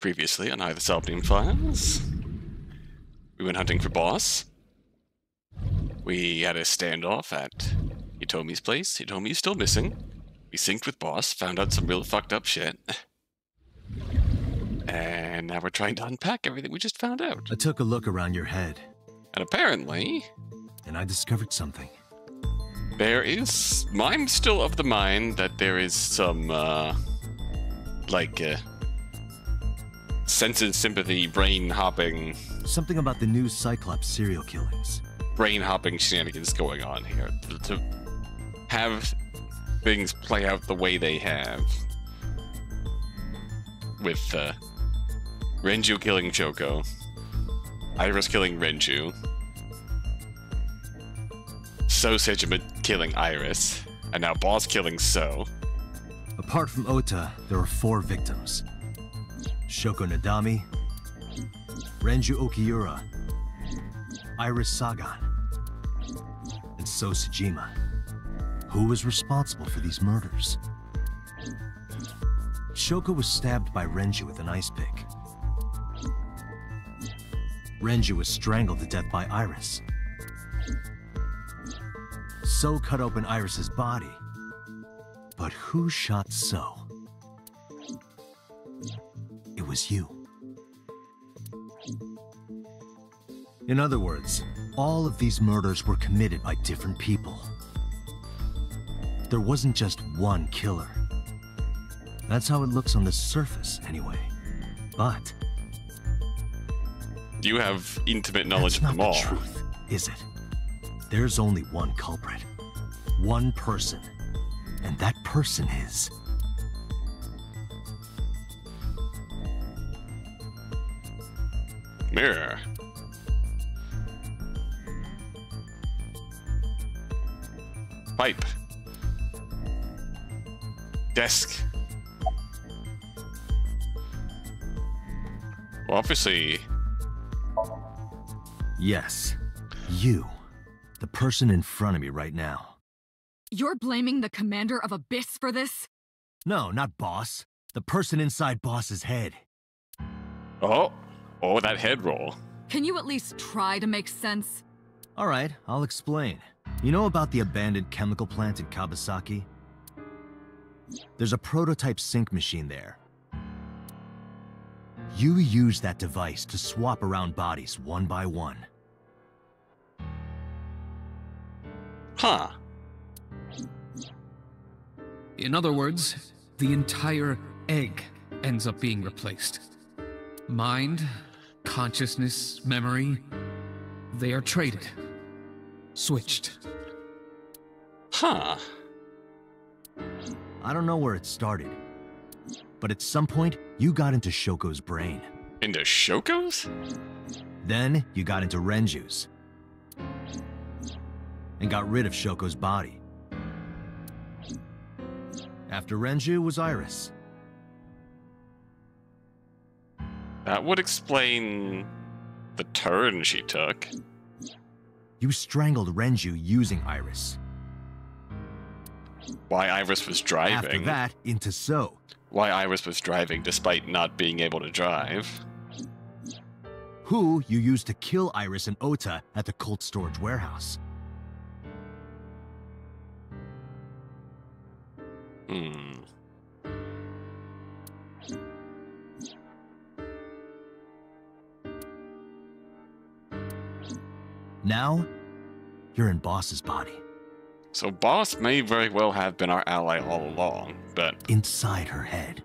Previously on AI: The Somnium Files, we went hunting for boss. We had a standoff at Hitomi's place. Hitomi's still missing. We synced with boss, found out some real fucked up shit. And now we're trying to unpack everything we just found out. I took a look around your head, And apparently, and I discovered something. there is. I'm still of the mind that there is some, uh. Like, uh. Senses, sympathy, brain hopping Something about the new Cyclops serial killings. brain hopping shenanigans going on here to, have things play out the way they have with uh, Renju killing Shoko, Iris killing Renju, So Sejima killing Iris, and now Boss killing So. Apart from Ota, there are four victims. Shoko Nadami, Renju Okiura, Iris Sagan, and So Sejima. Who was responsible for these murders? Shoko was stabbed by Renju with an ice pick. Renju was strangled to death by Iris. So cut open Iris's body. But who shot So? Was you. In other words, all of these murders were committed by different people. There wasn't just one killer. That's how it looks on the surface, anyway. But You have intimate knowledge that's of not them the all. truth, is it? There's only one culprit. One person. And that person is... Mirror. Pipe. Desk. Well, obviously, Yes. You. The person in front of me right now. You're blaming the commander of Abyss for this? No, not boss. The person inside boss's head. oh, oh, that head roll. Can you at least try to make sense? All right, I'll explain. You know about the abandoned chemical plant in Kawasaki? There's a prototype sync machine there. You use that device to swap around bodies one by one. Huh. In other words, the entire egg ends up being replaced. Mind, consciousness, memory, they are traded. Switched. Huh. I don't know where it started, but at some point, you got into Shoko's brain. Into Shoko's? Then you got into Renju's. And got rid of Shoko's body. After Renju was Iris. That would explain the turn she took. You strangled Renju using Iris. Why Iris was driving. After that, into So. Why Iris was driving despite not being able to drive. Who you used to kill Iris and Ota at the Cold Storage Warehouse. Hmm. Now, you're in Boss's body, So Boss may very well have been our ally all along, but inside her head.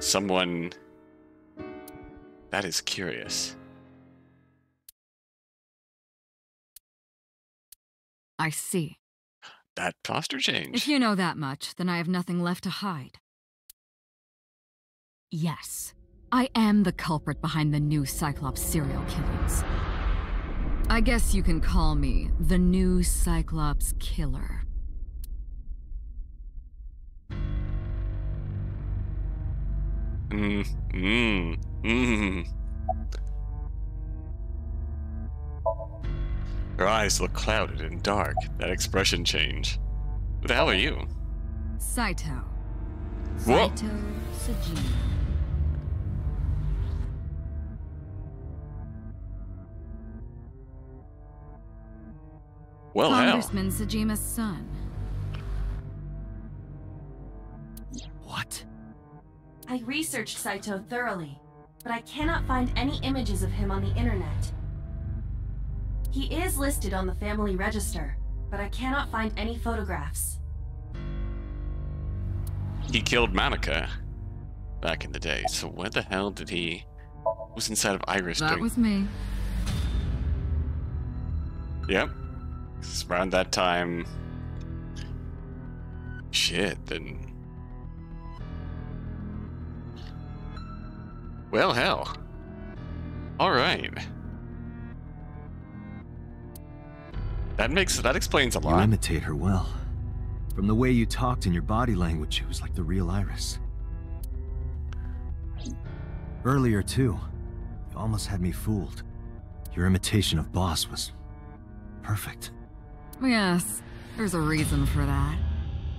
someone. That is curious. I see. That posture change. If you know that much, then I have nothing left to hide. Yes, I am the culprit behind the new Cyclops serial killings. I guess you can call me the new Cyclops killer. Mm, mm, mm. Her eyes look clouded and dark. That expression change. Who the hell are you? Saito. Saito Sejima. Well, hell. Congressman Sejima's son. What? I researched Saito thoroughly, but I cannot find any images of him on the internet. He is listed on the family register, but I cannot find any photographs. He killed Manika back in the day. So where the hell did he? what Was inside of Iris That doing? was me. Yep. 'Cause around that time. Shit. Then. Well, hell. All right. That makes that explains a lot. You imitate her well. From the way you talked and your body language, it was like the real Iris. Earlier, too, you almost had me fooled. Your imitation of Boss was perfect. Yes, there's a reason for that.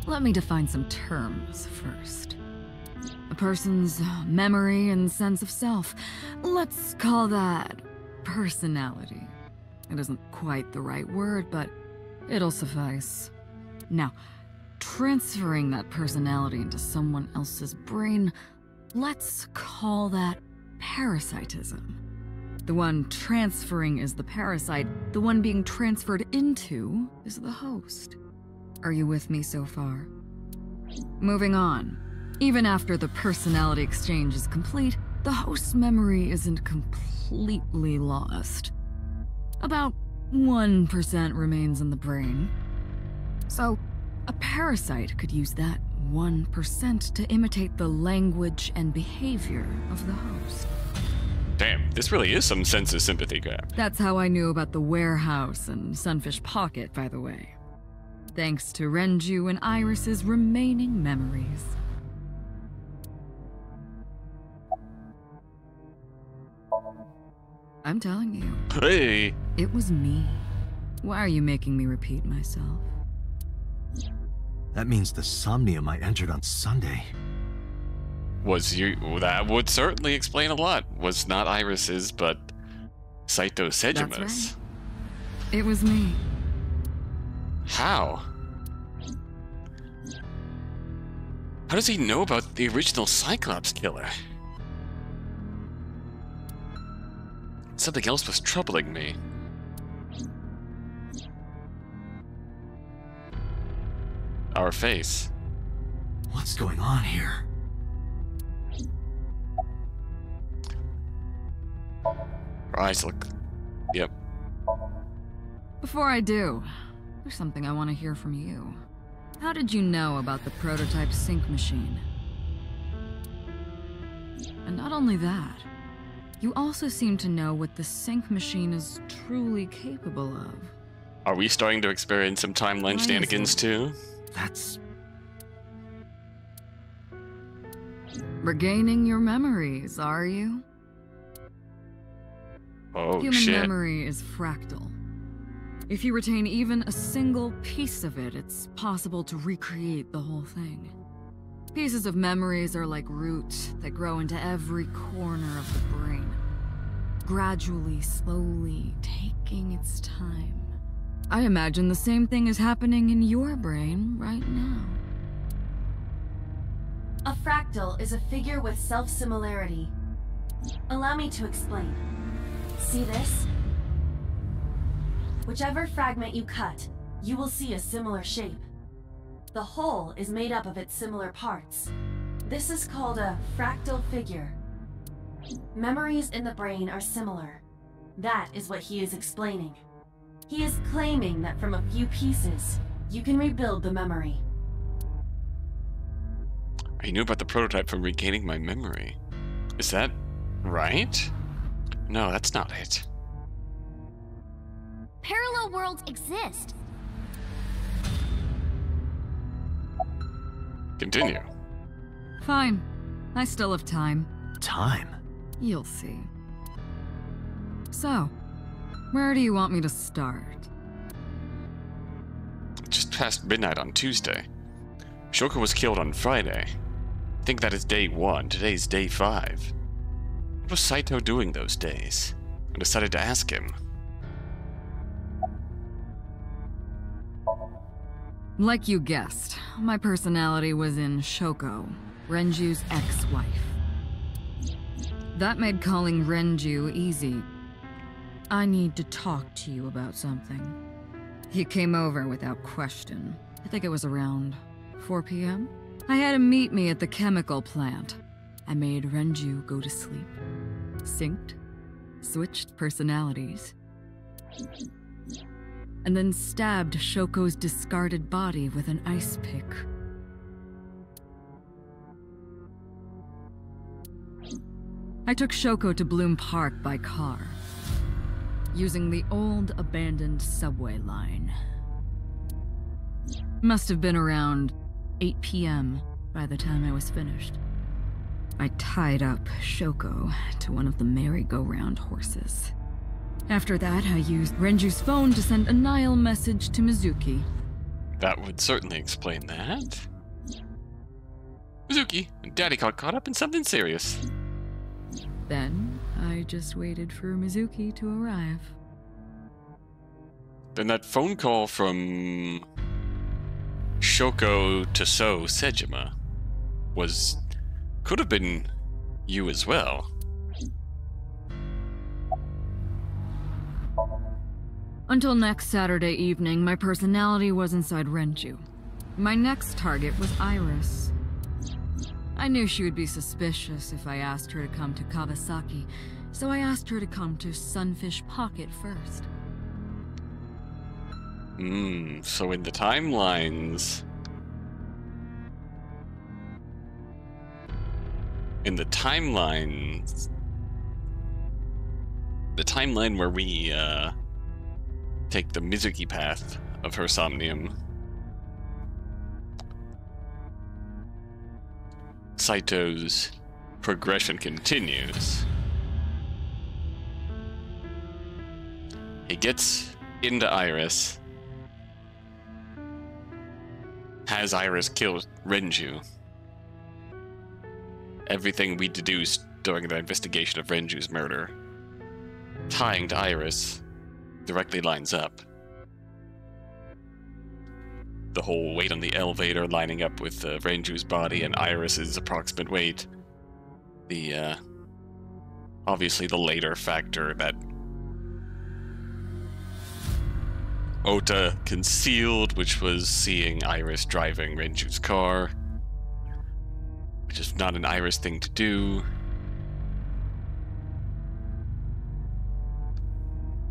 Let me define some terms first. A person's memory and sense of self. Let's call that personality. It isn't quite the right word, but it'll suffice. Now, transferring that personality into someone else's brain, let's call that parasitism. The one transferring is the parasite, the one being transferred into is the host. Are you with me so far? Moving on. Even after the personality exchange is complete, the host's memory isn't completely lost. About 1% remains in the brain. So, a parasite could use that 1% to imitate the language and behavior of the host. Damn, this really is some sense of sympathy crap. That's how I knew about the warehouse and Sunfish Pocket, by the way. Thanks to Renju and Iris's remaining memories. I'm telling you, Hey, it was me. Why are you making me repeat myself? That means the somnium I entered on Sunday. Was you? That would certainly explain a lot. Was not Iris's, but Saito Sejima's. right. It was me. How? How does he know about the original Cyclops killer? Something else was troubling me. Our face. What's going on here? Our eyes look. Yep. Before I do, there's something I want to hear from you. How did you know about the prototype sync machine? And not only that, you also seem to know what the sync machine is truly capable of. Are we starting to experience some timeline shenanigans too? That's. Regaining your memories, are you? Oh Human shit. memory is fractal. If you retain even a single piece of it, it's possible to recreate the whole thing. Pieces of memories are like roots that grow into every corner of the brain, gradually, slowly, taking its time. I imagine the same thing is happening in your brain right now. A fractal is a figure with self-similarity. Allow me to explain. See this? Whichever fragment you cut, you will see a similar shape. The whole is made up of its similar parts. This is called a fractal figure. Memories in the brain are similar. That is what he is explaining. He is claiming that from a few pieces, you can rebuild the memory. I knew about the prototype from regaining my memory. Is that right? No, that's not it. Parallel worlds exist. Continue. Fine. I still have time. time. You'll see. So, where do you want me to start? Just past midnight on Tuesday. Shoko was killed on Friday. I think that is day one. Today's day five. What was Saito doing those days? I decided to ask him. Like you guessed, my personality was in Shoko, Renju's ex-wife. That made calling Renju easy. I need to talk to you about something. He came over without question. I think it was around 4 p.m. I had him meet me at the chemical plant. I made Renju go to sleep. Synced, switched personalities, and then stabbed Shoko's discarded body with an ice pick. I took Shoko to Bloom Park by car, using the old abandoned subway line. Must have been around 8 p.m. by the time I was finished. I tied up Shoko to one of the merry-go-round horses. After that, I used Renju's phone to send a Nile message to Mizuki. That would certainly explain that. Mizuki, Daddy got caught up in something serious. Then, I just waited for Mizuki to arrive. Then that phone call from Shoko to So Sejima was could have been you as well. Until next Saturday evening, my personality was inside Renju. My next target was Iris. I knew she would be suspicious if I asked her to come to Kawasaki, so I asked her to come to Sunfish Pocket first. Hmm, so in the timelines. In the timeline The timeline where we, uh. take the Mizuki path of her somnium. Saito's progression continues. He gets into Iris, has Iris kill Renju. Everything we deduced during the investigation of Renju's murder, tying to Iris, directly lines up. The whole weight on the elevator lining up with uh, Renju's body and Iris's approximate weight. The, uh, obviously the later factor that Ota concealed, which was seeing Iris driving Renju's car, which is not an Iris thing to do.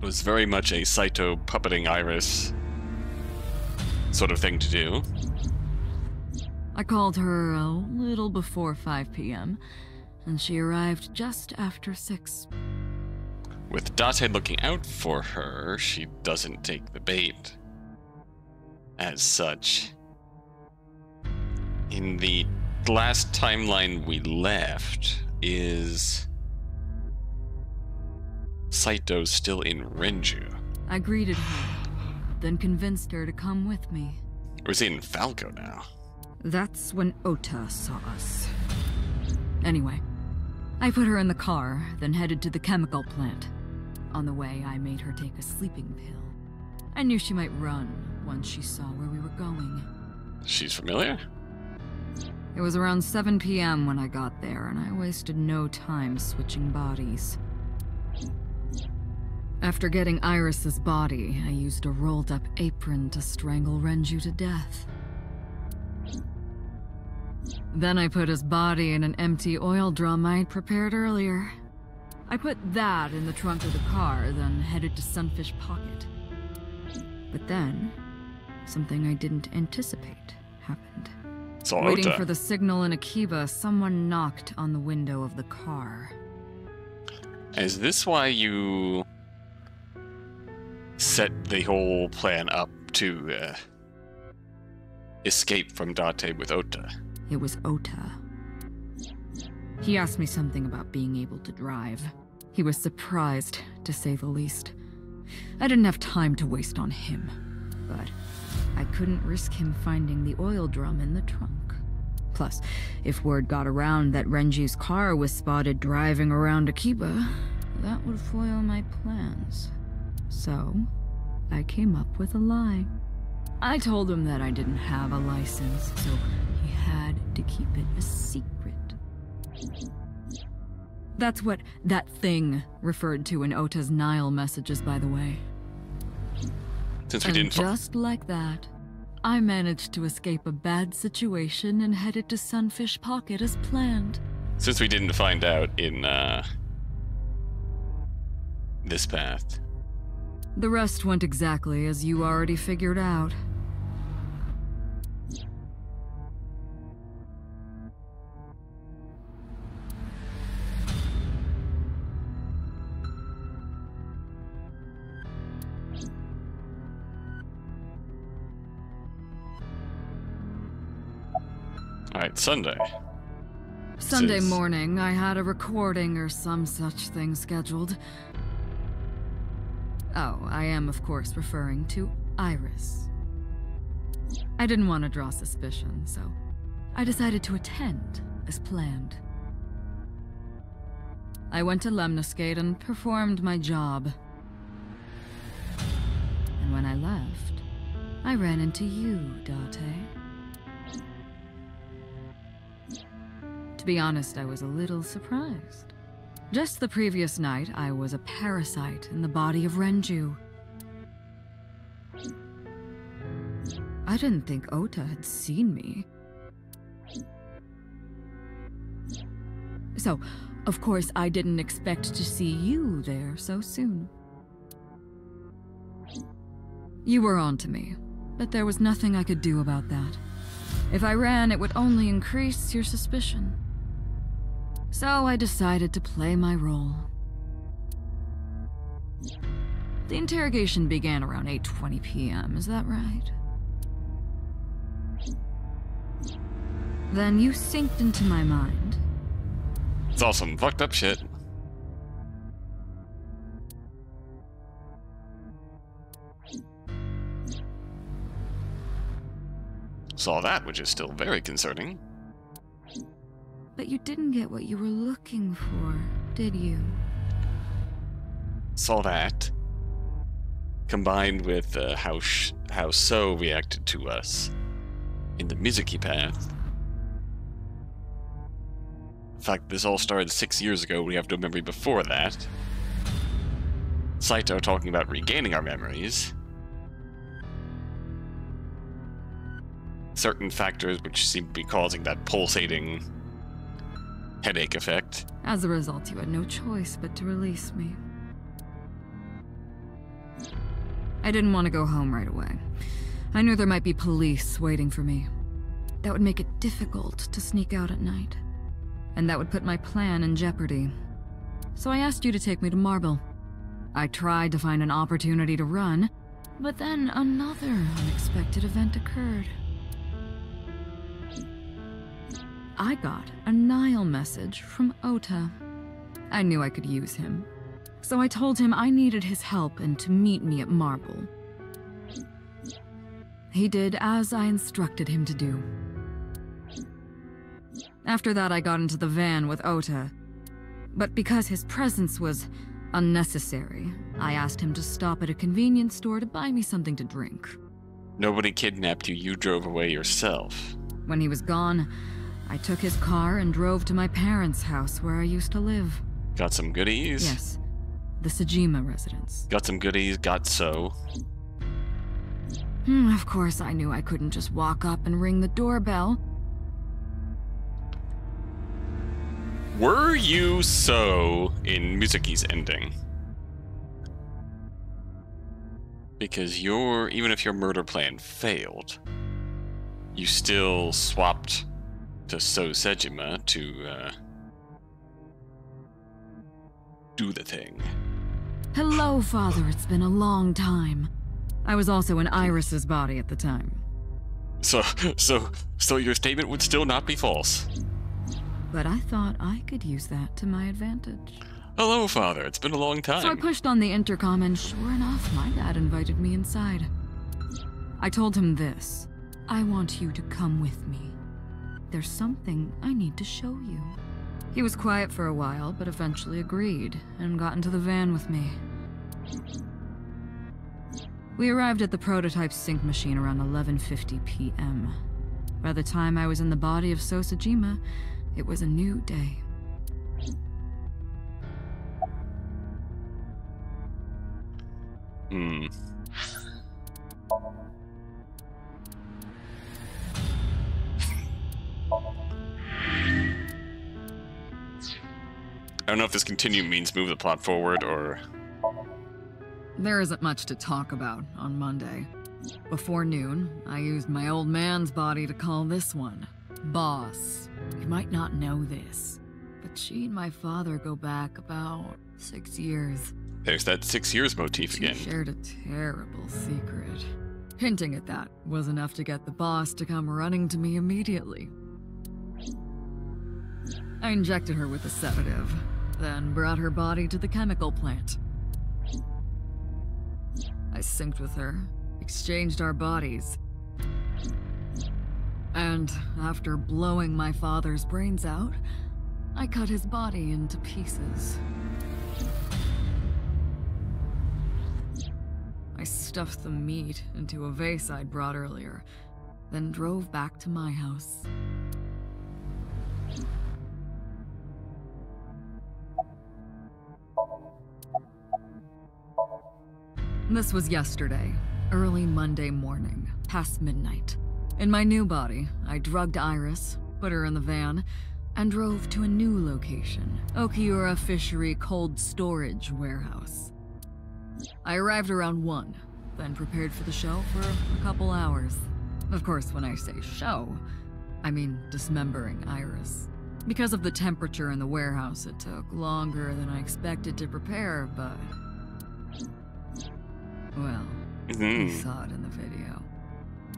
It was very much a Saito puppeting Iris sort of thing to do. I called her a little before 5 p.m., and she arrived just after 6. With Date looking out for her, she doesn't take the bait. As such, in the last timeline we left, is Saito still in Renju? I greeted her, then convinced her to come with me. He in Falco now? That's when Ota saw us. Anyway, I put her in the car, then headed to the chemical plant. On the way, I made her take a sleeping pill. I knew she might run once she saw where we were going. She's familiar? It was around 7 p.m. when I got there, and I wasted no time switching bodies. After getting Iris's body, I used a rolled up apron to strangle Renju to death. Then I put his body in an empty oil drum I'd prepared earlier. I put that in the trunk of the car, then headed to Sunfish Pocket. But then, something I didn't anticipate happened. Saw Waiting for the signal in Akiba, someone knocked on the window of the car. Is this why you set the whole plan up to uh, escape from Date with Ota? It was Ota. He asked me something about being able to drive. He was surprised, to say the least. I didn't have time to waste on him, but I couldn't risk him finding the oil drum in the trunk. Plus, if word got around that Renju's car was spotted driving around Akiba, that would foil my plans. So, I came up with a lie. I told him that I didn't have a license, so he had to keep it a secret. That's what that thing referred to in Ota's Nile messages, by the way. Since we and didn't. just like that, I managed to escape a bad situation and headed to Sunfish Pocket as planned. Since we didn't find out in uh, this path. The rest went exactly as you already figured out. Right, Sunday. Sunday is- morning, I had a recording or some such thing scheduled. Oh, I am, of course, referring to Iris. I didn't want to draw suspicion, so I decided to attend as planned. I went to Lemniscate and performed my job. And when I left, I ran into you, Date. To be honest, I was a little surprised. Just the previous night, I was a parasite in the body of Renju. I didn't think Ota had seen me. So, of course, I didn't expect to see you there so soon. You were on to me, but there was nothing I could do about that. If I ran, it would only increase your suspicion. So I decided to play my role. The interrogation began around 8:20 p.m., is that right? Then you synced into my mind. It's all some fucked up shit. Saw that, which is still very concerning. But you didn't get what you were looking for, did you? Saw that. Combined with uh, how how So reacted to us in the Mizuki path. In fact, this all started six years ago. We have no memory before that. Saito talking about regaining our memories. Certain factors which seem to be causing that pulsating headache effect. As a result, you had no choice but to release me. I didn't want to go home right away. I knew there might be police waiting for me. That would make it difficult to sneak out at night. And that would put my plan in jeopardy. So I asked you to take me to Marble. I tried to find an opportunity to run, but then another unexpected event occurred. I got a Nile message from Ota. I knew I could use him. So I told him I needed his help and to meet me at Marble. He did as I instructed him to do. After that, I got into the van with Ota. But because his presence was unnecessary, I asked him to stop at a convenience store to buy me something to drink. Nobody kidnapped you, you drove away yourself. When he was gone, I took his car and drove to my parents' house where I used to live. Got some goodies. Yes, the Sejima residence. Got some goodies, got so. Hmm, of course, I knew I couldn't just walk up and ring the doorbell. Were you so in Mizuki's ending? Because your even if your murder plan failed, you still swapped to So Sejima to uh, do the thing. Hello, Father. It's been a long time. I was also in Iris's body at the time. So so so your statement would still not be false. But I thought I could use that to my advantage. Hello, father. It's been a long time. So I pushed on the intercom, and sure enough, my dad invited me inside. I told him this I want you to come with me. There's something I need to show you. He was quiet for a while, but eventually agreed and got into the van with me. We arrived at the prototype sync machine around 11:50 p.m. By the time I was in the body of So Sejima, it was a new day. Hmm. Don't know if this continue means move the plot forward or. There isn't much to talk about on Monday. Before noon, I used my old man's body to call this one Boss. You might not know this, but she and my father go back about six years. There's that six years motif She again. shared a terrible secret. Hinting at that was enough to get the boss to come running to me immediately. I injected her with a sedative, then brought her body to the chemical plant. I synced with her, exchanged our bodies. And after blowing my father's brains out, I cut his body into pieces. I stuffed the meat into a vase I'd brought earlier, then drove back to my house. This was yesterday, early Monday morning, past midnight. In my new body, I drugged Iris, put her in the van, and drove to a new location, Okiura Fishery Cold Storage Warehouse. I arrived around 1, then prepared for the show for a couple hours. Of course, when I say show, I mean dismembering Iris. Because of the temperature in the warehouse, it took longer than I expected to prepare, but. Well, you Mhm. saw it in the video.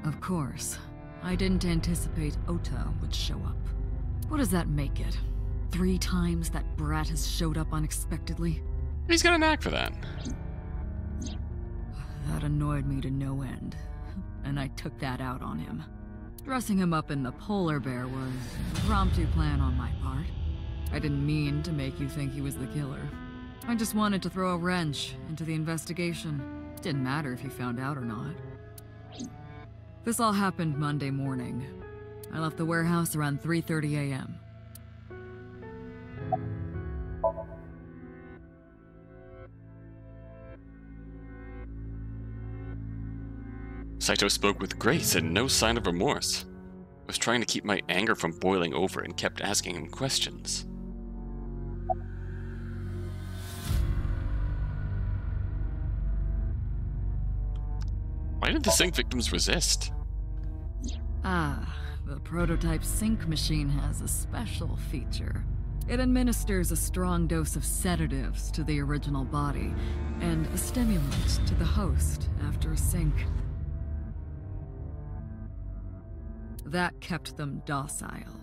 Of course, I didn't anticipate Ota would show up. What does that make it? Three times that brat has showed up unexpectedly? He's got a knack for that. That annoyed me to no end, and I took that out on him. Dressing him up in the polar bear was a promptu plan on my part. I didn't mean to make you think he was the killer. I just wanted to throw a wrench into the investigation. Didn't matter if you found out or not. This all happened Monday morning. I left the warehouse around 3:30 a.m. Saito spoke with grace and no sign of remorse. I was trying to keep my anger from boiling over and kept asking him questions. Why did the sync victims resist? Ah, the prototype sync machine has a special feature. It administers a strong dose of sedatives to the original body and a stimulant to the host after a sync. That kept them docile.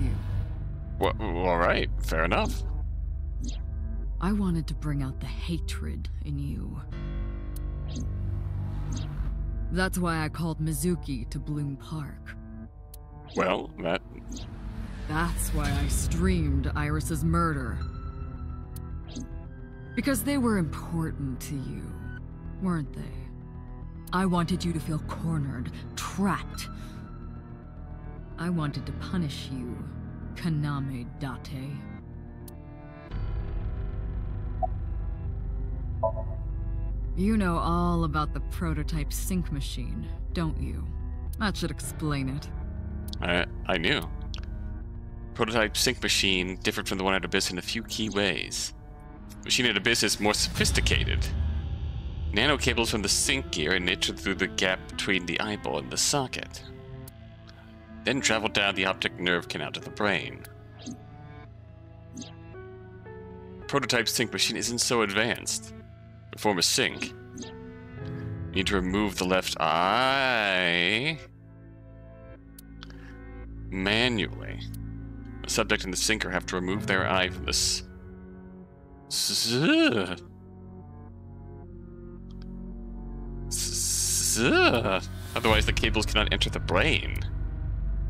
You, well, all right, fair enough. I wanted to bring out the hatred in you. That's why I called Mizuki to Bloom Park. Well, that That's why I streamed Iris's murder. Because they were important to you, weren't they? I wanted you to feel cornered, trapped. I wanted to punish you, Kaname Date. You know all about the prototype sync machine, don't you? That should explain it. I, I knew. Prototype sync machine differed from the one at Abyss in a few key ways. Machine at Abyss is more sophisticated. Nano cables from the sync gear are knitted through the gap between the eyeball and the socket. Then travel down the optic nerve canal to the brain. Prototype sync machine isn't so advanced. Perform a sync, need to remove the left eye manually. The subject and the sinker have to remove their eye from this. Otherwise, the cables cannot enter the brain.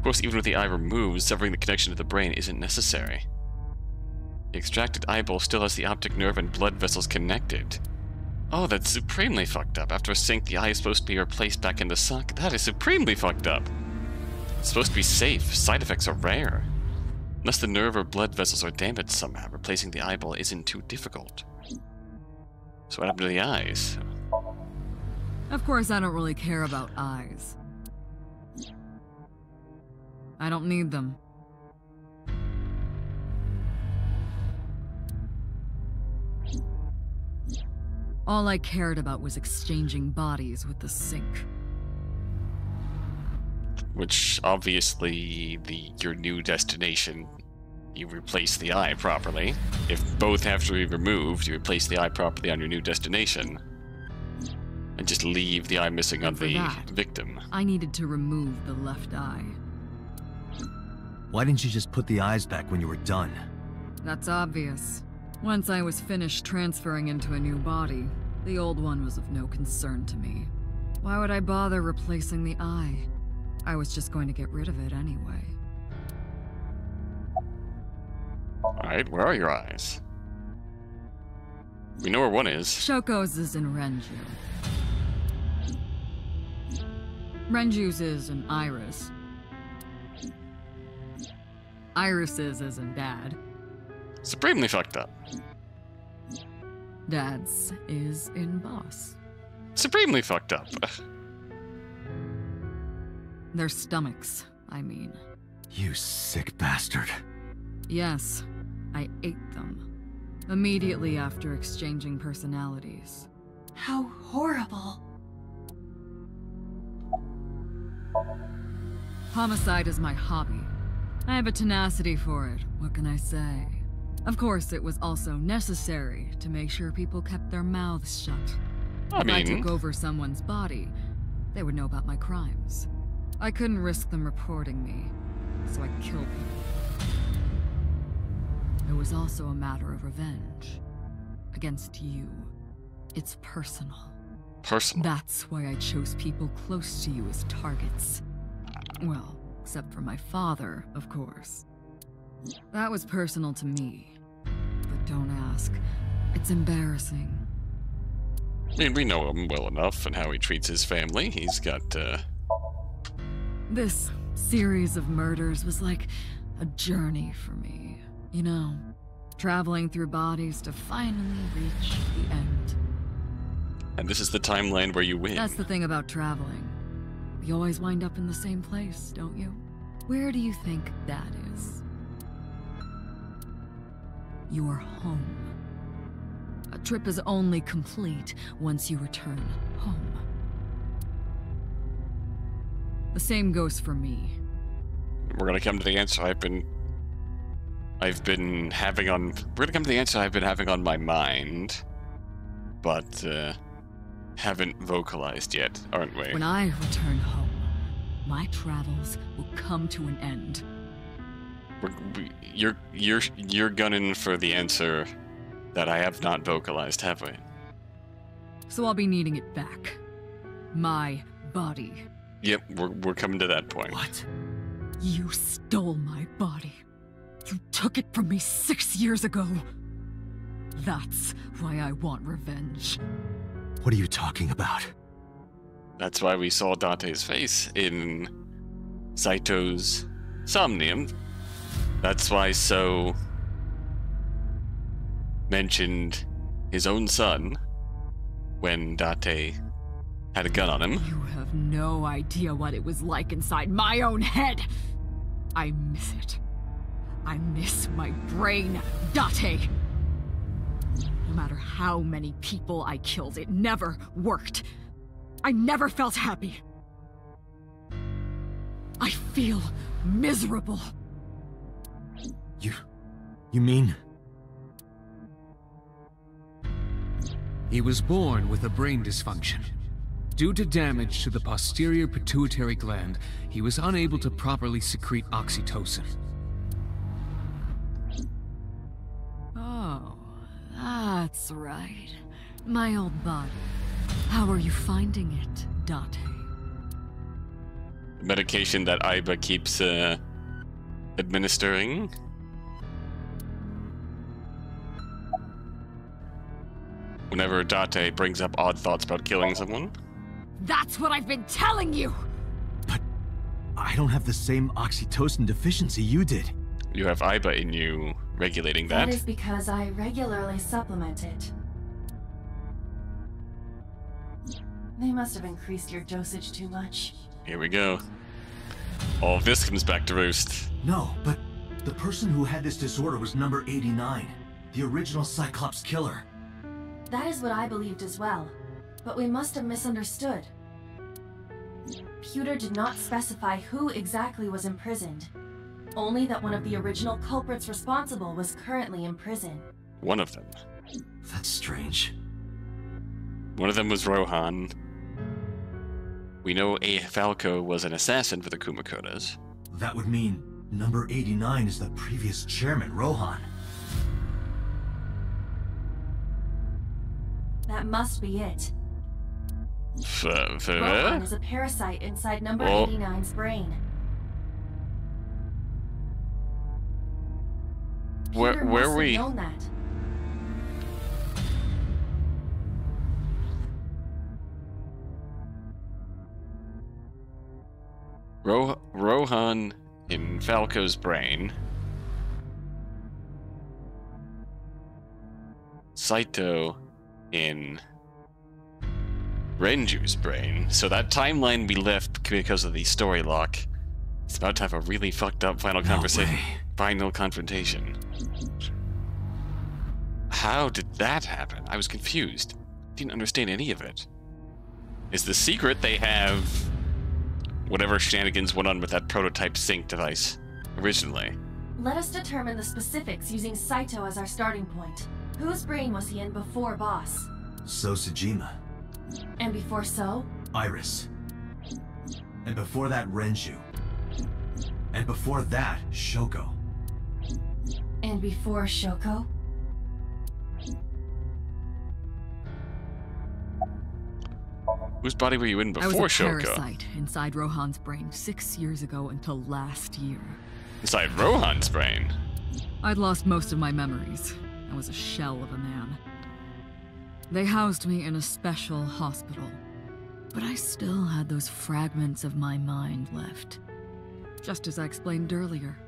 Course, even with the eye removed, severing the connection to the brain isn't necessary. The extracted eyeball still has the optic nerve and blood vessels connected. Oh, that's supremely fucked up. After a sync, the eye is supposed to be replaced back in the socket. That is supremely fucked up. It's supposed to be safe. Side effects are rare. Unless the nerve or blood vessels are damaged somehow, replacing the eyeball isn't too difficult. So what happened to the eyes? Of course, I don't really care about eyes. I don't need them. All I cared about was exchanging bodies with the sync. Which obviously the your new destination you replace the eye properly. If both have to be removed, you replace the eye properly on your new destination. And just leave the eye missing on And for the that- victim. I needed to remove the left eye. Why didn't you just put the eyes back when you were done? That's obvious. Once I was finished transferring into a new body, the old one was of no concern to me. Why would I bother replacing the eye? I was just going to get rid of it anyway. Alright, where are your eyes? We know where one is. Shoko's is in Renju. Renju's is in Iris. Iris's is in Dad. Supremely fucked up. Dad's is in Boss. Supremely fucked up. Their stomachs, I mean. You sick bastard. Yes, I ate them. Immediately after exchanging personalities. How horrible. Homicide is my hobby. I have a tenacity for it, what can I say? Of course, it was also necessary to make sure people kept their mouths shut. I if I took over someone's body, they would know about my crimes. I couldn't risk them reporting me, so I killed people. It was also a matter of revenge. Against you. It's personal. personal. That's why I chose people close to you as targets. Well, except for my father, of course. That was personal to me. But don't ask. It's embarrassing. I mean, we know him well enough and how he treats his family. He's got, uh, This series of murders was like a journey for me. You know, traveling through bodies to finally reach the end. and this is the timeline where you win. That's the thing about traveling. You always wind up in the same place, don't you? Where do you think that is? Your home. A trip is only complete once you return home. The same goes for me. We're gonna come to the answer I've been, I've been having on. We're gonna come to the answer I've been having on my mind, but uh, haven't vocalized yet, aren't we? When I return home, my travels will come to an end. We're, we, you're you're you're gunning for the answer that I have not vocalized, have we? So I'll be needing it back. My body. Yep, we're we're coming to that point. What? You stole my body. You took it from me six years ago. That's why I want revenge. What are you talking about? That's why we saw Dante's face in Saito's Somnium. That's why So mentioned his own son when Dante had a gun on him. You have no idea what it was like inside my own head. I miss it. I miss my brain, Date. No matter how many people I killed, it never worked. I never felt happy. I feel miserable. You. You mean. He was born with a brain dysfunction. Due to damage to the posterior pituitary gland, he was unable to properly secrete oxytocin. That's right. My old body. How are you finding it, Date? medication that Aiba keeps uh, administering. Whenever Date brings up odd thoughts about killing someone. That's what I've been telling you! But I don't have the same oxytocin deficiency you did. You have Aiba in you regulating That that. is because I regularly supplement it. They must have increased your dosage too much. Here we go. All this comes back to roost. No, but the person who had this disorder was number 89, the original Cyclops killer. That is what I believed as well. But we must have misunderstood. Pewter did not specify who exactly was imprisoned. Only that one of the original culprits responsible was currently in prison. One of them. That's strange. One of them was Rohan. We know A. Falco was an assassin for the Kumakotas. That would mean number 89 is the previous chairman, Rohan. That must be it. F- Rohan f- is a parasite inside number Oh. 89's brain. Where, Pewter where must have we? that. Ro- Rohan in Falco's brain. Saito in Renju's brain. So that timeline we left because of the story lock. It's about to have a really fucked up final No conversation. way. Final confrontation. How did that happen? I was confused. Didn't understand any of it. Is the secret they have whatever shenanigans went on with that prototype sync device originally? Let us determine the specifics using Saito as our starting point. Whose brain was he in before Boss? So Sejima, And before So? Iris. And before that, Renju. And before that, Shoko. And before Shoko? Whose body were you in before I was a Shoko? parasite inside Rohan's brain six years ago until last year. Inside Rohan's brain. I'd lost most of my memories. I was a shell of a man. They housed me in a special hospital, but I still had those fragments of my mind left. Just as I explained earlier.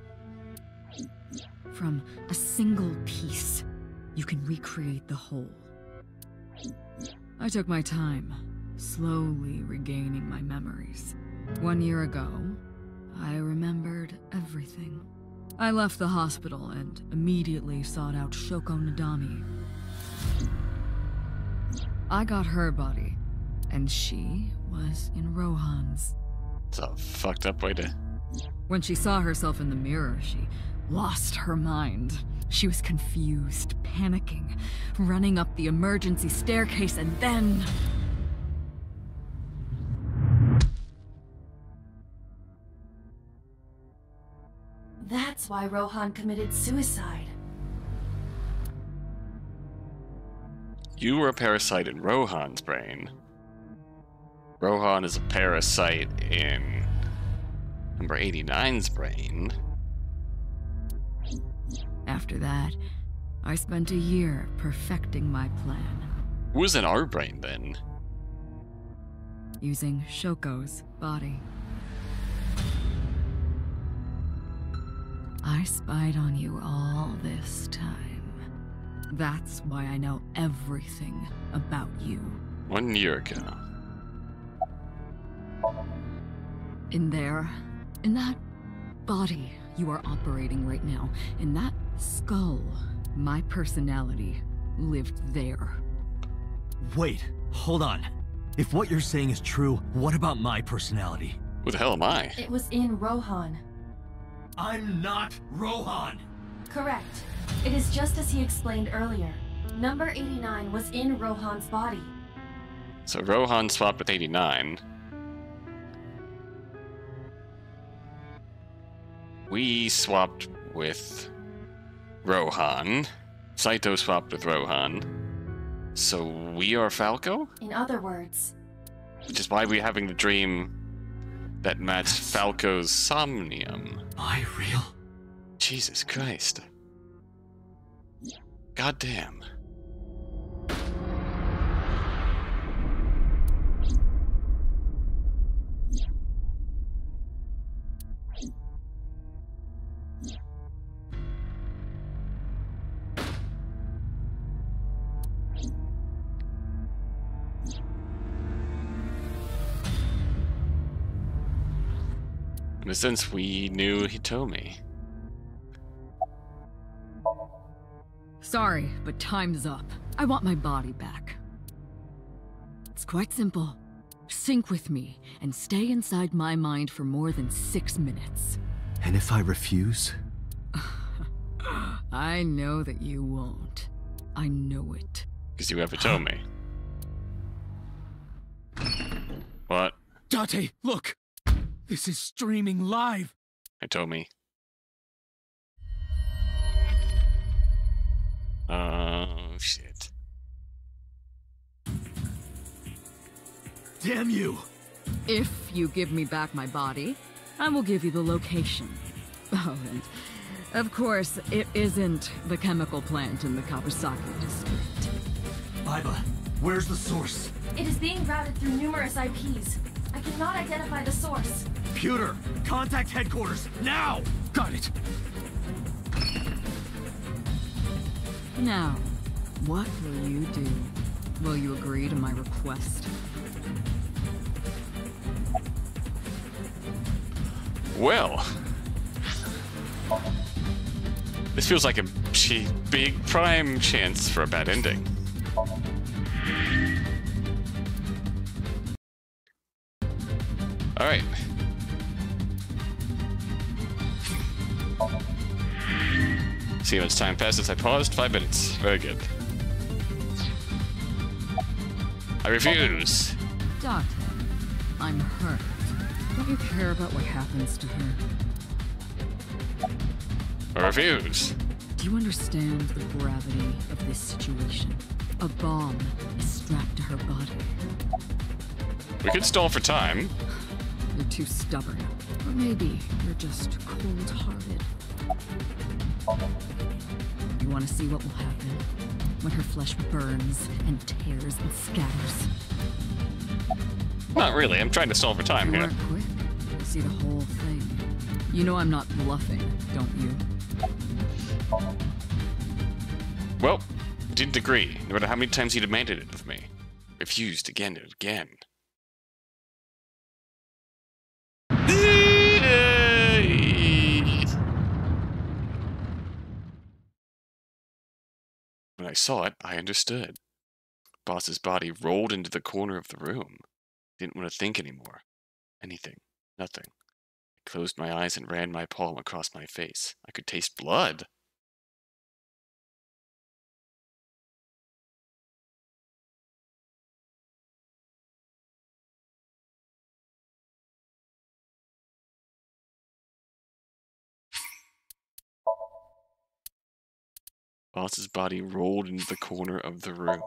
From a single piece, you can recreate the whole. I took my time, slowly regaining my memories. One year ago, I remembered everything. I left the hospital and immediately sought out Shoko Nadami. I got her body, and she was in Rohan's. It's a fucked up way to. When she saw herself in the mirror, she lost her mind. She was confused, panicking, running up the emergency staircase, and then. That's why Rohan committed suicide. You were a parasite in Rohan's brain. Rohan is a parasite in number 89's brain. After that, I spent a year perfecting my plan, Who was in our brain then? using Shoko's body. I spied on you all this time. That's why I know everything about you. One year ago. In there, in that body you are operating right now, in that skull, my personality lived there. Wait, hold on. If what you're saying is true, what about my personality? Who the hell am I? It was in Rohan. I'm not Rohan! Correct. It is just as he explained earlier. Number 89 was in Rohan's body. So Rohan swapped with 89. We swapped with Rohan. Saito swapped with Rohan. So we are Falco? In other words, Which is why we're having the dream that matched Falco's somnium. I real? Jesus Christ. God damn. In a sense, we knew Hitomi. Sorry, but time's up. I want my body back. It's quite simple. Sync with me and stay inside my mind for more than six minutes. And if I refuse? I know that you won't. I know it. Because you have me. what? Date, look! This is streaming live! Hitomi. Oh, shit. Damn you! If you give me back my body, I will give you the location. Oh, and of course, it isn't the chemical plant in the Kawasaki district. Baiba, where's the source? It is being routed through numerous IPs. I cannot identify the source. Pewter, contact headquarters, now! Got it! Now, what will you do? Will you agree to my request? Well. This feels like a ch- big prime chance for a bad ending. See how much time passes. I paused. Five minutes. Very good. I refuse. Doctor, I'm hurt. Don't you care about what happens to her? I refuse. Do you understand the gravity of this situation? A bomb is strapped to her body. We could stall for time. You're too stubborn. Or maybe you're just cold-hearted. You want to see what will happen when her flesh burns and tears and scatters? Not really. I'm trying to solve for time You here. quick. You see the whole thing. You know I'm not bluffing, don't you? Well, didn't agree, no matter how many times he demanded it of me. Refused again and again. When I saw it, I understood. Boss's body rolled into the corner of the room. Didn't want to think anymore. Anything. Nothing. I closed my eyes and ran my palm across my face. I could taste blood. Boss's body rolled into the corner of the room.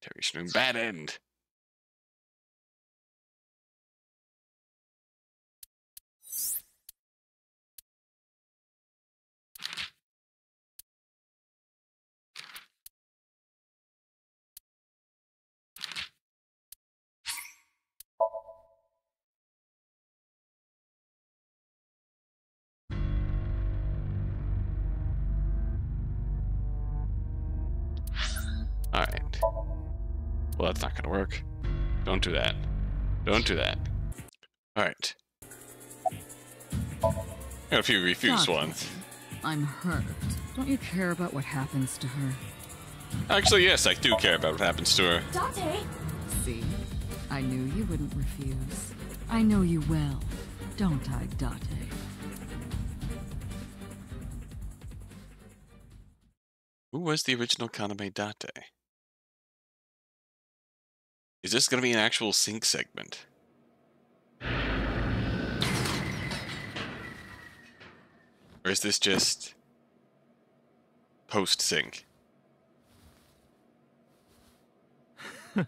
Interrogation room bad end. Well, that's not gonna work. Don't do that. Don't do that. Alright. Got a few refused ones. I'm hurt. Don't you care about what happens to her? Actually, yes, I do care about what happens to her. Dante! See? I knew you wouldn't refuse. I know you well, don't I, Date? Who was the original Kaname Date? Is this gonna be an actual sync segment? Or is this just post sync? I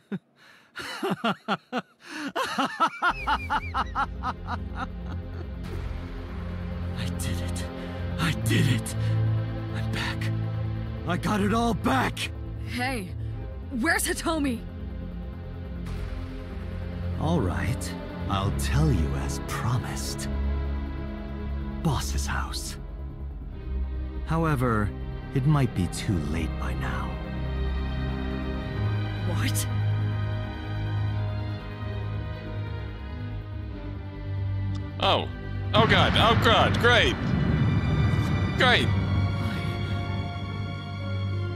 did it. I did it. I'm back. I got it all back. Hey, where's Hitomi? All right. I'll tell you as promised. Boss's house. However, it might be too late by now. What? Oh. Oh god. Oh god. Great. Great.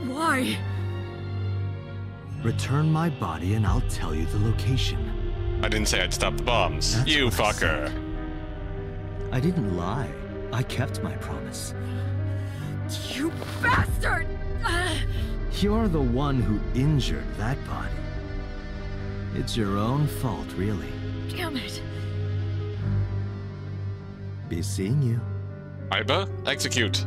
Why? Return my body and I'll tell you the location. I didn't say I'd stop the bombs. That's you what I fucker. I didn't lie. I kept my promise. You bastard! You're the one who injured that body. It's your own fault, really. damn it. Hmm. Be seeing you. Aiba, execute.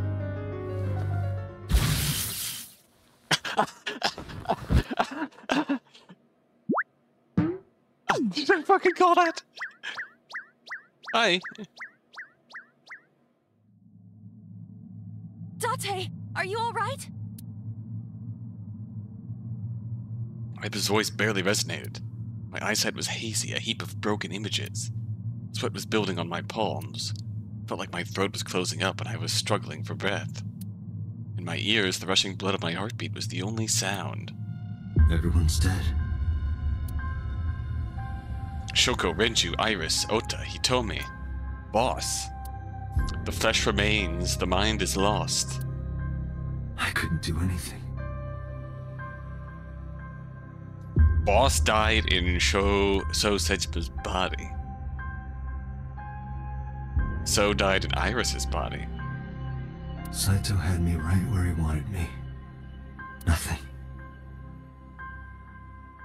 Fucking call that? Hi. Date, are you alright? Aiba's voice barely resonated. My eyesight was hazy, a heap of broken images. Sweat was building on my palms. Felt like my throat was closing up and I was struggling for breath. In my ears, the rushing blood of my heartbeat was the only sound. Everyone's dead. Shoko, Renju, Iris, Ota, Hitomi. Boss. The flesh remains, the mind is lost. I couldn't do anything. Boss died in Sho So Sejima's body. So died in Iris's body. Saito had me right where he wanted me. Nothing.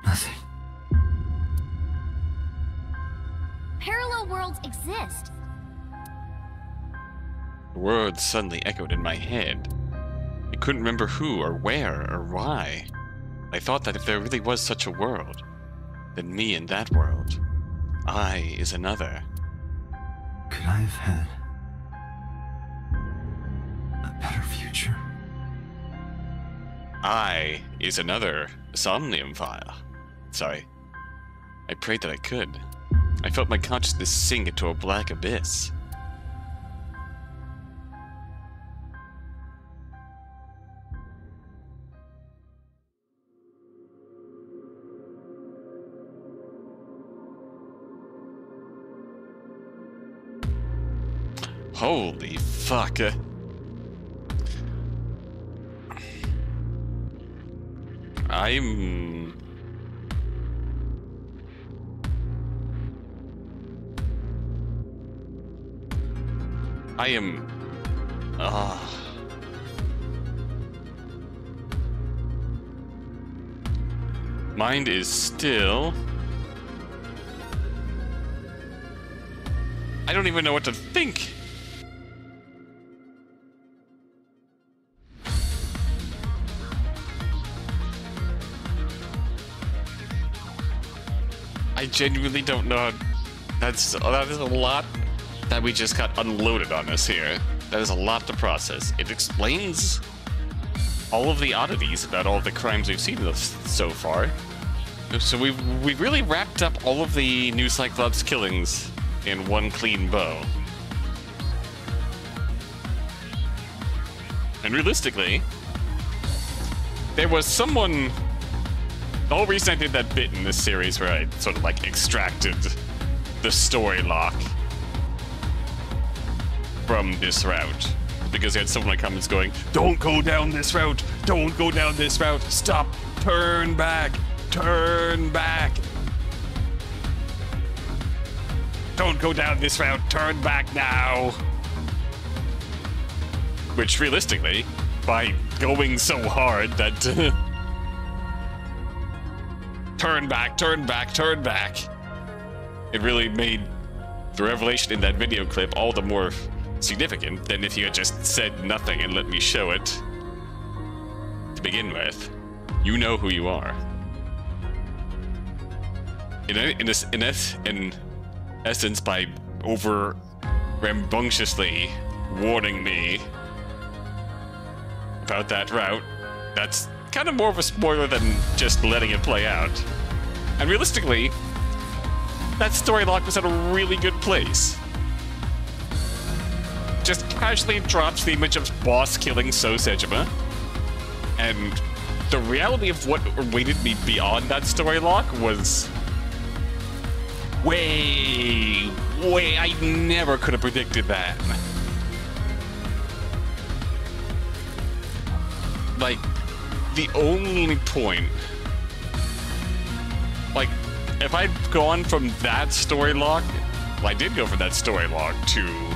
Nothing. Worlds exist. The words suddenly echoed in my head. I couldn't remember who or where or why. I thought that if there really was such a world, then me in that world, I is another. Could I have had a better future? I is another Somnium fire. Sorry. I prayed that I could. I felt my consciousness sink into a black abyss. Holy fuck. I'm. I am. Ah. Mind is still. I don't even know what to think. I genuinely don't know. That's that is a lot that we just got unloaded on us here. That is a lot to process. It explains all of the oddities about all of the crimes we've seen so far. So we've we've really wrapped up all of the new Cyclops killings in one clean bow. And realistically, there was someone the whole reason I did that bit in this series where I sort of like extracted the story lock from this route. Because I had in my comments going, Don't go down this route! Don't go down this route! Stop! Turn back! Turn back! Don't go down this route! Turn back now! Which realistically, by going so hard that turn back, turn back, turn back. It really made the revelation in that video clip all the more significant than if you had just said nothing and let me show it. To begin with, you know who you are. In a, in a, in a, in essence by over rambunctiously warning me about that route. That's kind of more of a spoiler than just letting it play out. And realistically, that story lock was at a really good place. Just casually drops the image of boss killing So Sejima. And the reality of what awaited me beyond that story lock was way, way. I never could have predicted that. Like, the only point, like, if I'd gone from that story lock, well, I did go from that story lock to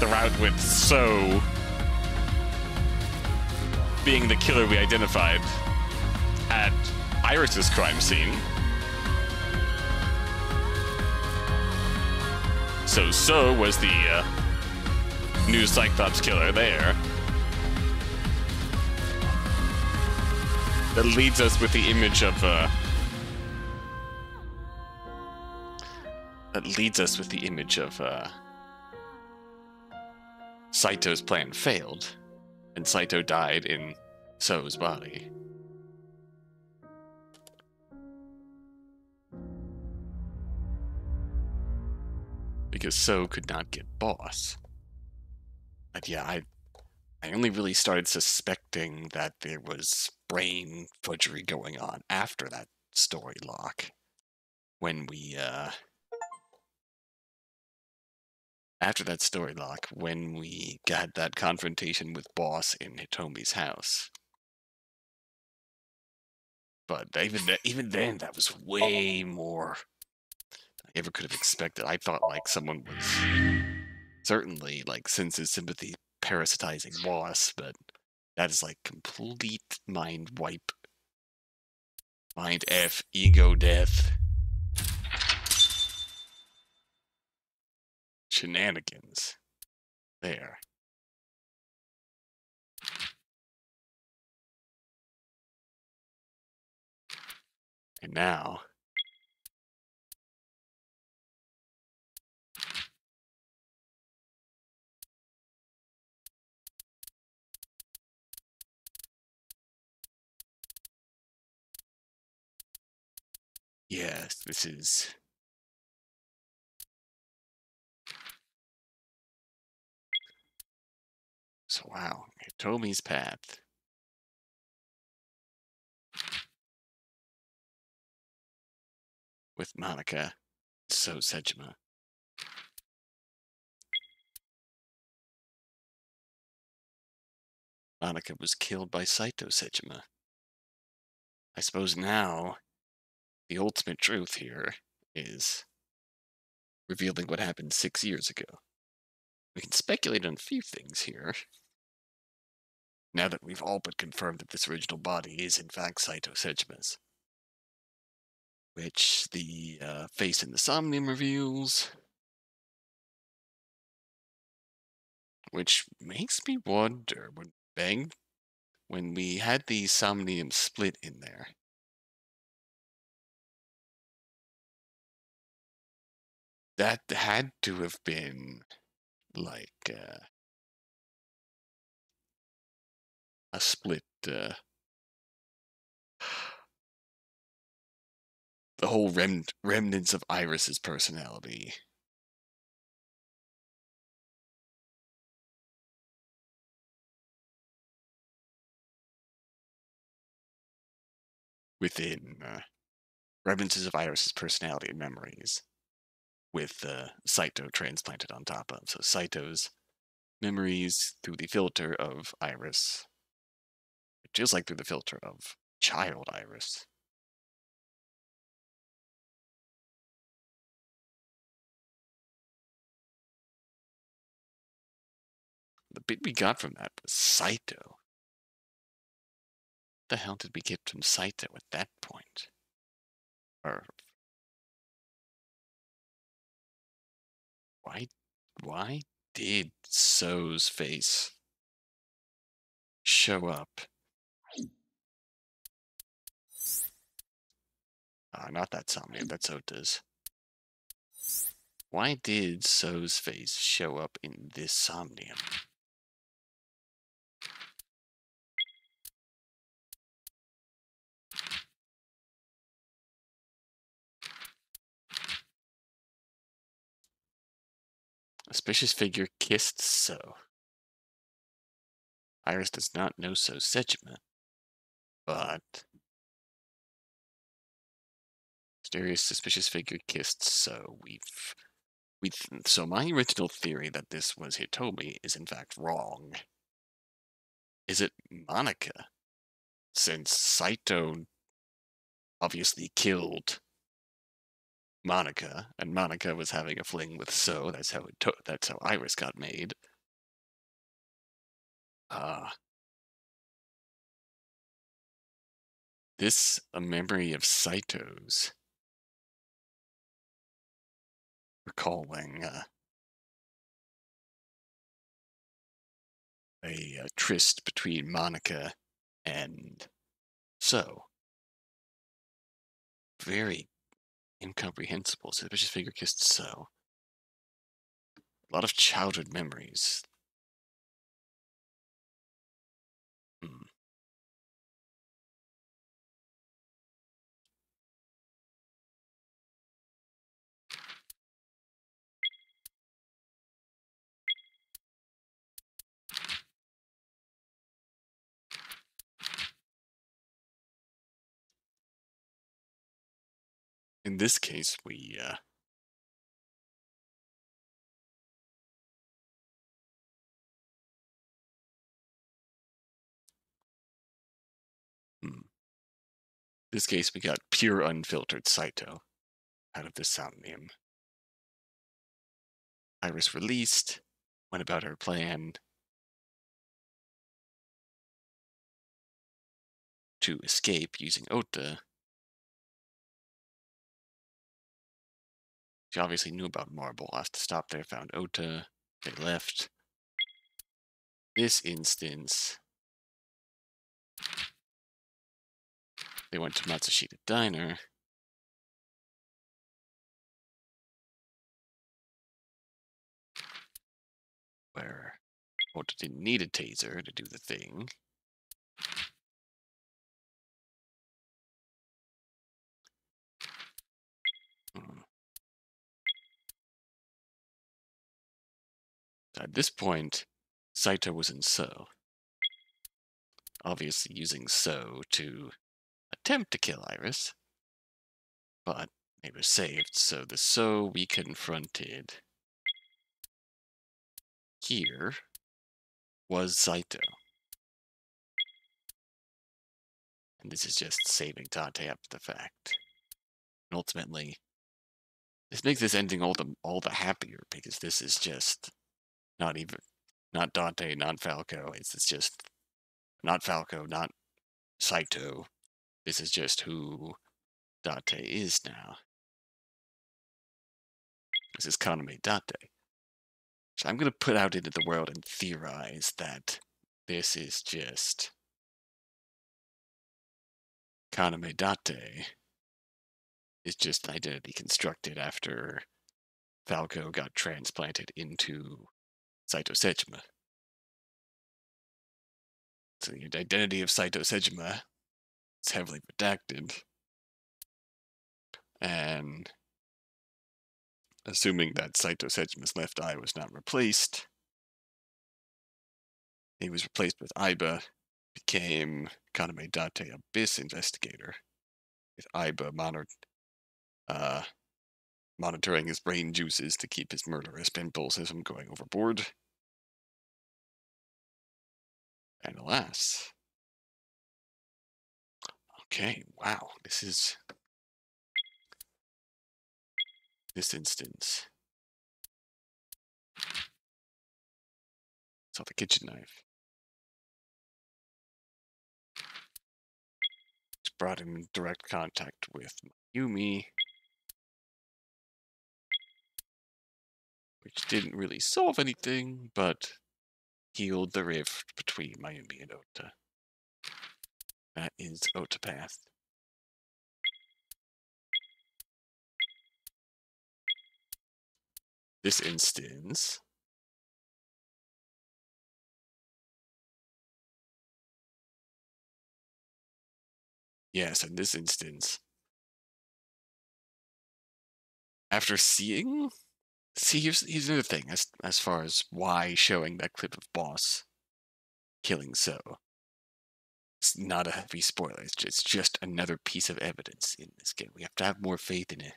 the route with So being the killer we identified at Iris's crime scene. So So was the uh, new Cyclops killer there. That leads us with the image of uh, that leads us with the image of uh, Saito's plan failed, and Saito died in So's body. Because So could not get boss. But yeah, I I only really started suspecting that there was brain fudgery going on after that story lock. When we uh after that story lock, when we got that confrontation with Boss in Hitomi's house. But even th- even then, that was way more I ever could have expected. I thought like someone was certainly like senses sympathy parasitizing Boss, but that is like complete mind wipe, mind f, ego death. Shenanigans there. And now, yes, this is Wow, Hitomi's path. With Monica so Sejima. Monica was killed by Saito Sejima. I suppose now the ultimate truth here is revealing what happened six years ago. We can speculate on a few things here. Now that we've all but confirmed that this original body is in fact Saito Which the uh, face in the Somnium reveals. Which makes me wonder when bang when we had the Somnium split in there. That had to have been like uh, a split uh, the whole rem- remnants of Iris's personality. Within uh, remnants of Iris's personality and memories with uh, Saito transplanted on top of. So Saito's memories through the filter of Iris. Feels like through the filter of child Iris. The bit we got from that was Saito. What the hell did we get from Saito at that point? Or why why did So's face show up? Uh, not that Somnia, that's Ota's. Why did So's face show up in this somnium? A suspicious figure kissed So. Iris does not know So Sejima, but mysterious suspicious figure kissed So. We've we so my original theory that this was Hitomi is in fact wrong. Is it Monica? Since Saito obviously killed Monica, and Monica was having a fling with So. That's how it to- that's how Iris got made. Uh this a memory of Saito's recalling uh, a, uh tryst between Monica and So. Very incomprehensible. So the Suspicious figure kissed So. A lot of childhood memories. In this case, we uh, hmm. this case we got pure unfiltered Saito out of this somnium. Iris released, went about her plan to escape using Ota. She obviously knew about Marble, to stop there, found Ota, they left. This instance, they went to Matsushita Diner. Where Ota didn't need a taser to do the thing. Hmm. At this point, Saito was in So. Obviously using So to attempt to kill Iris. But they were saved, so the So we confronted here was Saito. And this is just saving Dante after the fact. And ultimately, this makes this ending all the all the happier because this is just not even not Dante, not Falco. It's it's just not Falco, not Saito. This is just who Dante is now. This is Kaname Dante. So I'm going to put out into the world and theorize that this is just Kaname Date is just an identity constructed after Falco got transplanted into Saito Sejima. So the identity of Saito Sejima is heavily redacted. And assuming that Saito Sejima's left eye was not replaced, he was replaced with Aiba, became Kaname Date ABIS Investigator, with Aiba monitor, uh, monitoring his brain juices to keep his murderous impulses from going overboard. And alas. Okay, wow, this is. This instance. Saw the kitchen knife. It's brought him in direct contact with Yumi. Which didn't really solve anything, but healed the rift between Mayumi and Ota. That is Ota Path. this instance, yes, in this instance, after seeing, see, here's, here's another thing as as far as why showing that clip of Boss killing So. It's not a heavy spoiler. It's just, it's just another piece of evidence in this game. We have to have more faith in it.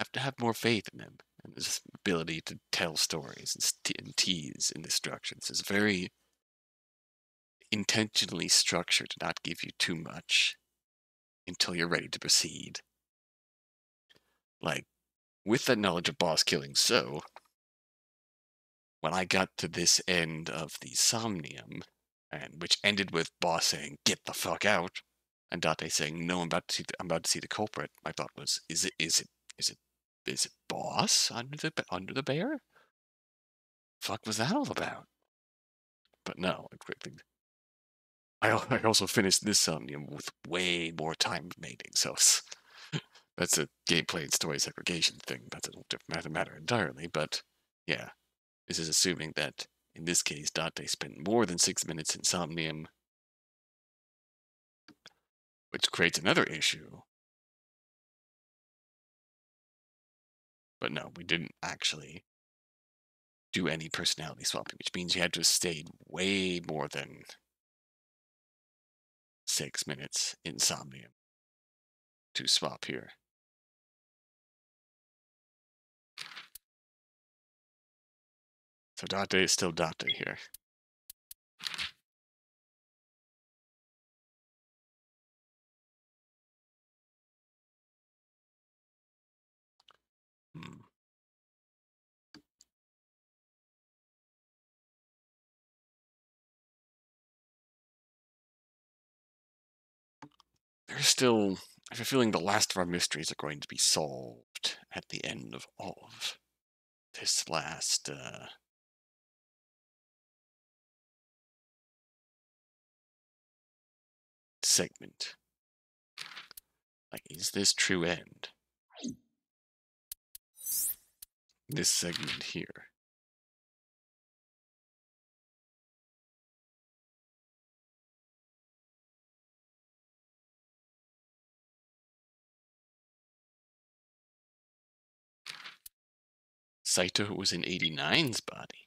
Have to have more faith in him and his ability to tell stories and, st- and tease structure. This is very intentionally structured to not give you too much until you're ready to proceed. Like, with that knowledge of boss killing, so when I got to this end of the Somnium, and which ended with boss saying, "Get the fuck out," and Date saying, "No, I'm about to see. The, I'm about to see the culprit." My thought was, "Is it? Is it? Is it? Is it boss under the under the bear? Fuck was that all about?" But no, I quickly. I I also finished this Somnium with way more time remaining, so that's a gameplay and story segregation thing. That's a different matter, entirely. But yeah, this is assuming that in this case, Dante spent more than six minutes in Somnium, which creates another issue. But no, we didn't actually do any personality swapping, which means you had to have stayed way more than six minutes in Somnium to swap here. So Dante is still Dante here. Hmm. There's still, I have a feeling the last of our mysteries are going to be solved at the end of all of this last uh, segment. Like, is this true end? This segment here. Saito was in 89's body.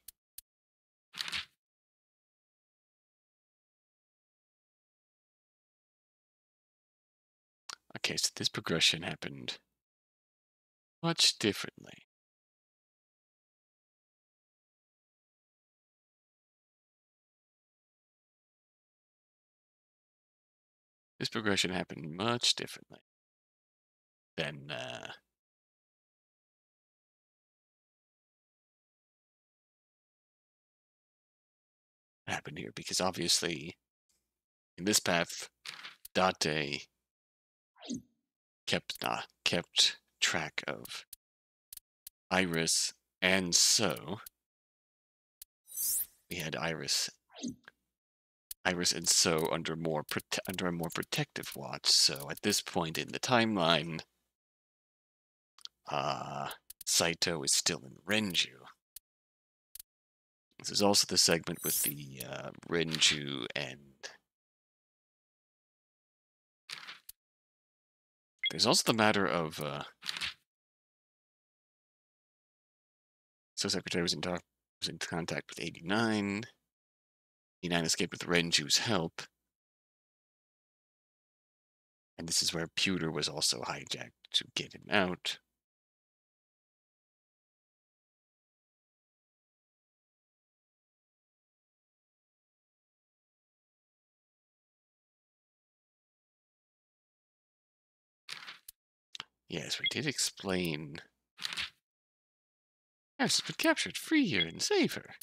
Okay, so this progression happened much differently. This progression happened much differently than uh, happened here because obviously in this path Date kept uh, kept track of Iris and so we had Iris Iris and so under more under a more protective watch. So at this point in the timeline, uh, Saito is still in Renju. This is also the segment with the uh, Renju and there's also the matter of uh, so Secretary was in talk was in contact with 89. 89 escaped with Renju's help. And this is where Pewter was also hijacked to get him out. Yes, we did explain. Yes, has been captured. Free her and save her.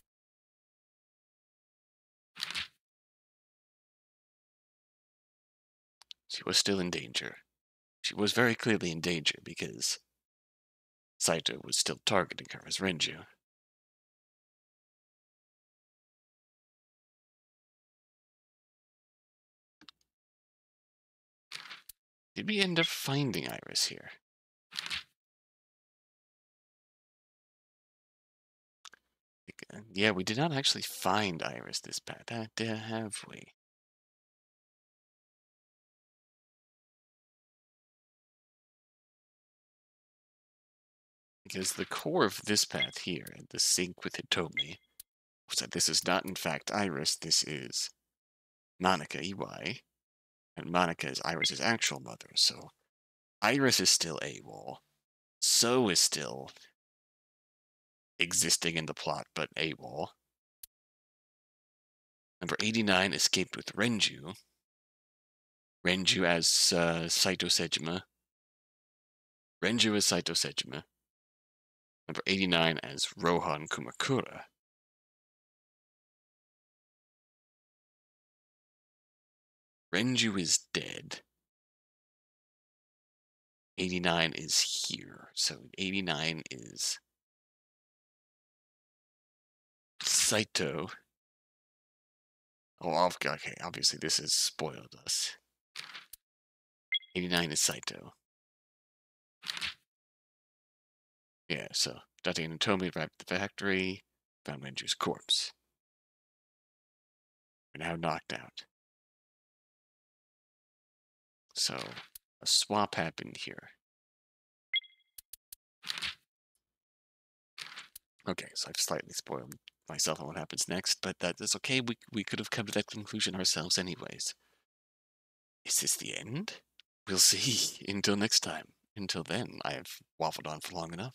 She was still in danger. She was very clearly in danger because Saito was still targeting her as Renju. Did we end up finding Iris here? And yeah, we did not actually find Iris this path, have we? Because the core of this path here, the sync with Hitomi, was that this is not in fact Iris, this is Monica EY, and Monica is Iris's actual mother, so Iris is still AWOL. So is still existing in the plot, but AWOL. Number 89 escaped with Renju. Renju as uh, Saito Sejima. Renju as Saito Sejima. Number 89 as Rohan Kumakura. Renju is dead. 89 is here. So 89 is Saito. Oh, okay. Obviously, this has spoiled us. 89 is Saito. Yeah, so Date and Tomi arrived at the factory, found Renju's corpse. We're now knocked out. So, a swap happened here. Okay, so I've slightly spoiled myself on what happens next, but that is okay. We, we could have come to that conclusion ourselves anyways. Is this the end? We'll see. Until next time. Until then, I have waffled on for long enough.